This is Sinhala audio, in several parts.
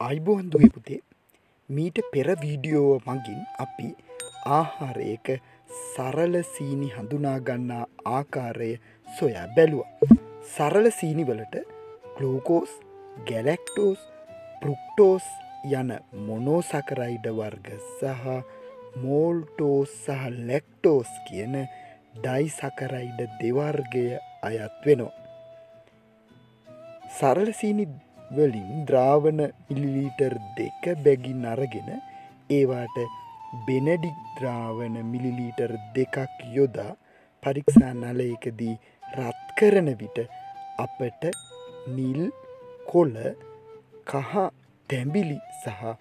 අයිබෝහන්දුවේ පුතේ මීට පෙර වීඩියෝ මගින් අපි ආහාරයක සරල සීනි හඳුනාගන්නා ආකාරය සොයා බැලුව. සරල සීනිවලට ගලෝකෝස් ගැලෙක්ටෝස් පෘක්ටෝස් යන මොනෝසකරයිඩ වර්ග සහ මෝල්ටෝස් සහ ලෙක්ටෝස් කියන ඩයිසකරයිඩ දෙවර්ගය අයත් වෙනවා. සරලසීනි වලින් ද්‍රාවණ මිලිලීටර් දෙක බැගින් අරගෙන ඒවාට බෙනඩික් ද්‍රාවණ මිලිලීටර් දෙකක් යොදා පරික්ෂා නලයකදී රත් කරන විට අපට නිල් කොල කහ තැඹිලි සහ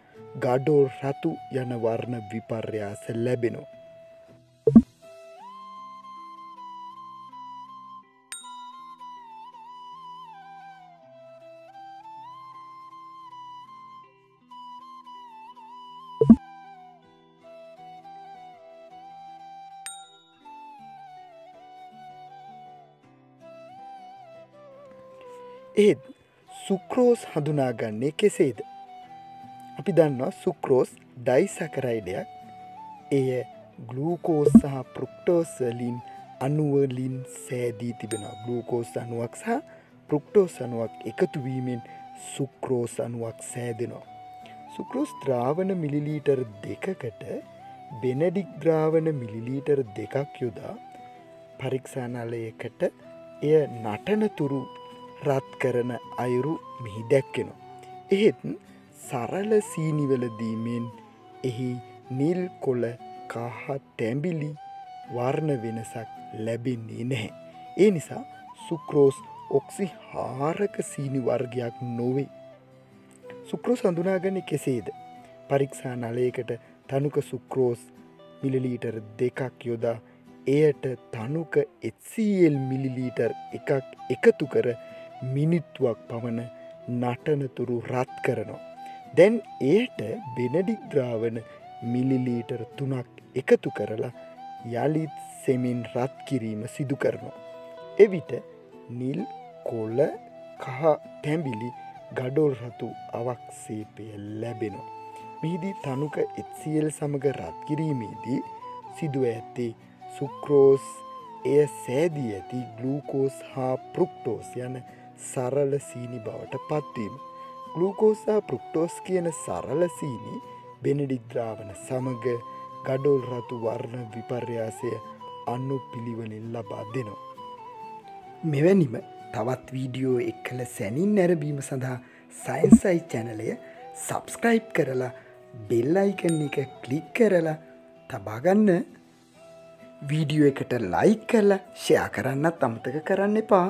ගඩෝල් රතු යන වර්ණ විපර්යාස ලැබෙනවා. ඒත් සුක්‍රෝස් හඳුනාගන්නේ කෙසේද. අපි දන්නවා සුක්‍රෝස් ඩයිසකරයිඩයක් එය ගලූකෝස් සහ පෘක්ටෝසලින් අනුවලින් සෑදී තිබෙනවා ගලූකෝස් අනුවක් සහ පෘක්ටෝස් අනුවක් එකතුවීමෙන් සුක්‍රෝස් අනුවක් සෑදෙනවා. සුක්‍රෝස් ද්‍රාවණ මිලිලීටර් දෙකකට බෙනඩික් ද්‍රාවණ මිලිලීටර් දෙකක් යොදා පරික්ෂානලයකට එය නටනතුරු රත් කරන අයුරු මෙහි දැක්කෙනවා. එහෙත් සරල සීනිවලදීමෙන් එහි නිල් කොල කාහත් තැම්බිලි වර්ණ වෙනසක් ලැබෙන්නේ නැහැ. ඒ නිසා සුක්‍රෝස් ඔක්සි හාරක සීනි වර්ගයක් නොවේ. සුක්‍රෝ සඳුනාගන කෙසේද. පරික්ෂා නලයකට තනුක සුක්‍රෝස් මිලිලීටර් දෙකක් යොදා එයට තනුක එල් මිලිලීටර් එකක් එකතු කර මිනිත්තුවක් පමණ නටනතුරු රත් කරනවා. දැන් ඒට බෙනඩිග්‍රාවන මිලිලීටර් තුනක් එකතු කරලා යළිත් සෙමින් රත් කිරීම සිදු කරනවා. එවිට නිල් කොල්ල කහ තැම්බිලි ගඩොල් රතු අවක්සේපය ලැබෙනවා. මිහිදී තනුක එත්සියල් සමඟ රත් කිරීමේදී සිදුව ඇත්තේ සුක්‍රෝස් එය සෑදී ඇති ගලූකෝස් හා පෘක්ටෝස් යන සරල සීනි බවට පත්වීම. ගලූකෝසා පෘක්ටෝස් කියන සරල සීනි බෙනඩිද්‍රාවන සමග ගඩොල් රතු වර්ණ විපර්යාසය අන්නු පිළිවලින් ලබා දෙනවා. මෙවැනිම තවත් වීඩියෝ එක් කළ සැනින් නැරබීම සඳහා සයින්සයි චැනලය සබස්ක්‍රයිබ් කරලා බෙල්ලයිකන් එක කලික් කරලා තබාගන්න වීඩියෝ එකට ලයි කරලා ෂයා කරන්නත් අමතක කරන්න එපා